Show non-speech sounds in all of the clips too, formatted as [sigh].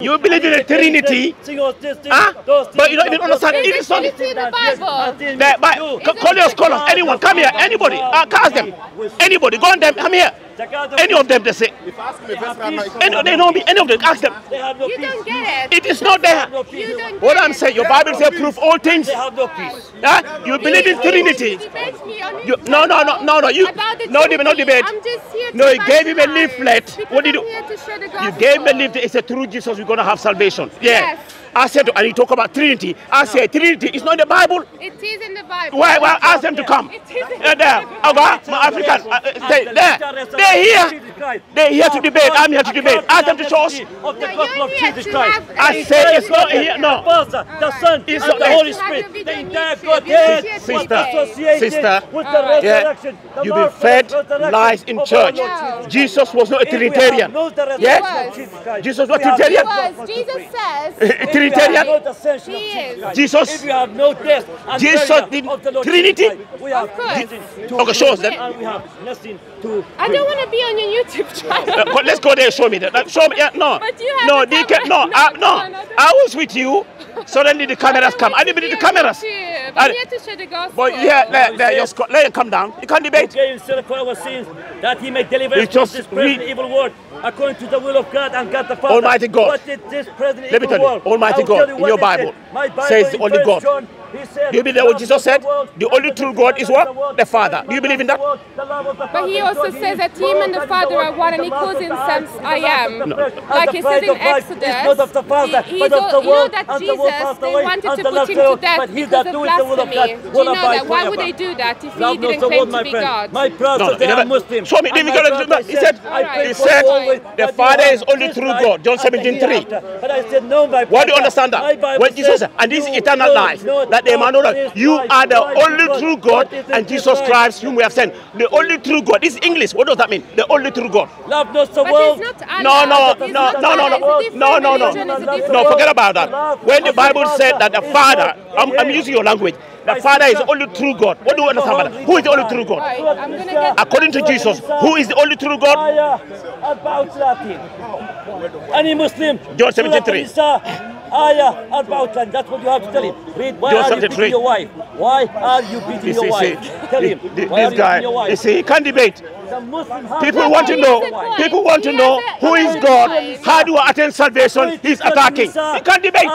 You believe in the Trinity, huh? but you don't even understand. It is not. It's in the Bible. The, but, ca- call your scholars, anyone, come here, anybody, uh, ask them, anybody, go on them, come here. Any of them, they say, any, they know me, any of them, ask them. You don't get it. It is not there. You don't What I'm saying, your Bible says prove all things. They have no peace. Huh? You believe in Trinity. Debate You, no, no, no, no, no. You, no debate, no Trinity. debate. I'm just here No, you gave him a leaflet. What did you? here to share the You gave him a leaflet. It's a true Jesus we're gonna have salvation. Yeah. Yes. I said, and you talk about Trinity. I say Trinity is not in the Bible. It is in the Bible. Why? Well, ask them to come. It is in the there, Bible. okay, my African, uh, uh, stay there. They're here. They're here to debate. I'm here to debate. Ask them to show us. Of the No, gospel of Jesus Christ. have- I say it's not here. No. Father, the Son, It's and the. Holy Spirit. your The entire YouTube. Godhead was Sister, associated sister, with the Alright. Yeah, resurrection. the you've been fed lies in church. Jesus Jesus was not a If we have Trinitarian. not the resurrection Yeah? Jesus was we have Trinitarian? no Because gospel to Jesus says. [laughs] If we have Trinitarian? not the ascension of He Jesus is. Jesus- If we have no death Jesus did of the Lord Trinity? We have Of course. Okay, show us preach, then. And we have nothing to I don't want to be on your YouTube [laughs] Uh, channel. go- let's go there. Show me that. Show me. Yeah, no. But you have no, the DK, camera. no, [laughs] No, uh, no, no. no, no. I was with you. Suddenly the [laughs] cameras come. I didn't need the cameras. I'm I- here to share the gospel. But yeah, there, there, your sco- let him come down. You can't debate. Okay, instead for our sins, that he may deliver us from this present evil world, according to the will of God and God the Father. Almighty God. What is this present Let me tell you, world? Almighty God, you in your Bible said. My Bible says the in only God. John, he said, Do you believe that what Jesus said? The only true God is what? the Father. Do you believe in that? world, the love of the But he also says that him and the Father are one, and he calls of him the Psalms, eyes, I am. of the flesh, and Like the he pride says in of life is Exodus, not of the Father, he- but of all- the you know that and the world Jesus, passed they wanted to the put love him to death but he because that of doeth the will of blasphemy. Do you know that? Why would forever. they do that if he didn't claim to be. God? My brother, No, no, they he are never- Muslim. show me, let me go he said- I he said you the Father is only this true God, John and the 17:3. But I said, no, my Why do you understand that? When Jesus said, and this is eternal life, not that they might know that you are the only true God and Jesus Christ whom we have sent. The only true God. This is English. What does that mean? The only true God. Love not the world. No, no, no, no, no, no, no, no, no. Forget about that. When the Bible said that the Father, I'm, um, I'm using your language, the Father is the only true God. What do you understand about that? Who is the only true God? According to Jesus, who is the only true God? About Latin. Any Muslim. John 73. Aya and Bautlan. That's what you have to tell him. Read, why are you beating your wife? Why are you beating your wife? Tell him. This guy, you see, he can't debate. People want to know. People want to know who is God. How do I attain salvation? He's attacking. He can't debate.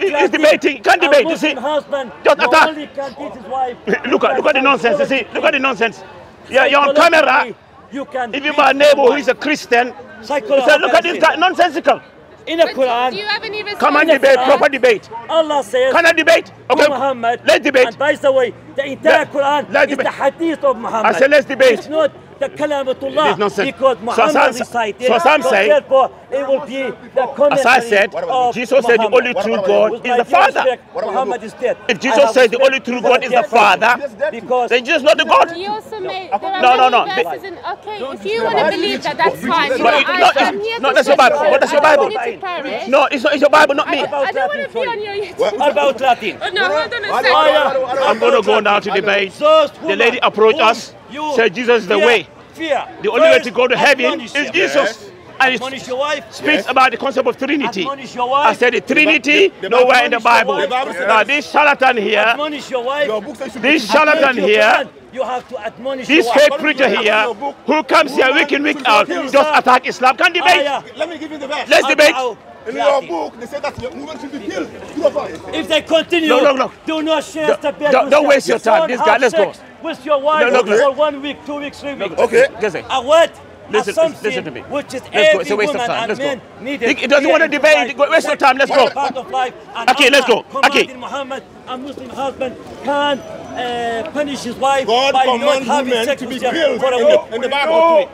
He, he's debating. He can't debate. You see, just attack. [laughs] look at look at the nonsense. You see, look at the nonsense. Yeah, you're on camera. You can. If you are neighbor who is a Christian, you look at this guy. Nonsensical. In the But Quran, Do you have any respect? Come and In the debate, Quran, proper debate. Allah says Can I debate? Okay, Muhammad. let's debate. And by the way, the entire Let- Quran let's is debate. the hadith of Muhammad. I said let's debate. It's not the Kalamatullah This nonsense. because So Muhammad some- recited. so some say- therefore it will be the As I said, of Jesus said the only true God is the Father. respect, Muhammad is dead. If Jesus have says the only true God is the Father, because then Jesus is not the God. He also made. There are No, no, many no. Verses in, okay, if you want to believe that, that's fine. But it- I, no, I'm it's- here no, that's your Bible. the What- that's your don't Bible. want to. No, it's not. It's your Bible, not me. I, I don't want to be on your YouTube. about Latin. No, hold on a Ayah. second. I'm going to go now to debate. Those The lady approached us, you said Jesus is the fear- way. Fear. The only way to go to heaven is them. Jesus. And it your wife. speaks about the concept of Trinity. Admonish your wife. I said the Trinity the- the nowhere in the Bible Bible. The Bible says- Now this charlatan here, Admonish your wife. Your book says this charlatan According to your here, You have to admonish this fake preacher here, who comes here week in week out, just attack Islam. Can debate. Ayah. Uh, Let me give you the verse. Let's debate. Arba'u In your book, they say that your woman should be killed. True or false? If they continue, no, no, no. do not share Don't- the bed don't- don't waste your time. This guy, let's go. sex With your wife No, look, for look. one week, two weeks, three weeks. Okay. Listen. A what? Listen, a something listen to me. which is Let's go. It's a waste of time. and Let's go. man needed. He- he doesn't wanna debate. life. Waste your time. Let's go. Part of life. And Okay, let's go. Okay. commanded Muhammad, a Muslim husband, can uh, punish his wife God by not commands having sex to be with them killed for a in week. the, in the Bible.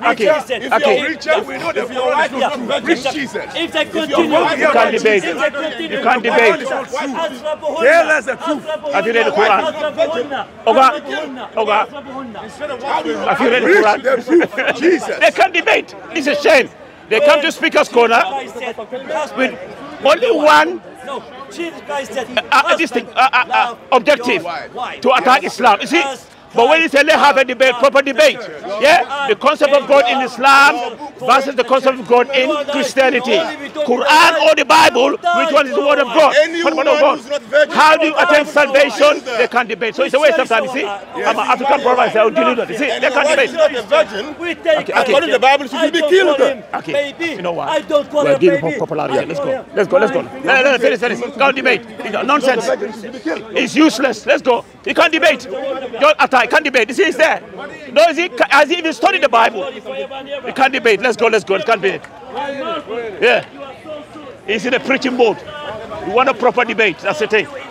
Okay. If Okay. you're richer, we know that if your wife is Yeah. not true, Jesus. If they continue, is You can't debate. You can't debate. Tell us the truth. Have you read the Quran? Oga, Oga, have you read the Quran? Jesus. They can't debate. It's a shame. They come to speaker's corner with only one No, Jesus Christ said, uh, this thing, uh, uh, uh, objective to attack Islam. You see, But when you say let's have a debate, proper debate, yeah, the concept of God in Islam versus the concept of God in Christianity, Quran or the Bible, which one is the word of God? Anyone What about who's God? How do you attain salvation? They can't debate. So it's a waste of time. You see, I'm an African brother. I say, oh, deluded. You see, they can't your wife is debate. not a virgin. We take Okay, care okay. of According to the Bible, she I should be don't killed. call him Okay. Baby. You know what? I don't call We're him giving baby. popularity. I Let's call go. him Let's go. Let's go. mine. No, no, finish, finish. Can't debate. Nonsense. It's useless. Let's go. You can't debate. Your attack. Can't debate. You see, it's there. No, is he, has he even studied the Bible? You can't debate. Let's go. Let's go. It can't be. Yeah. He's in a preaching mode. You want a proper debate. That's the thing.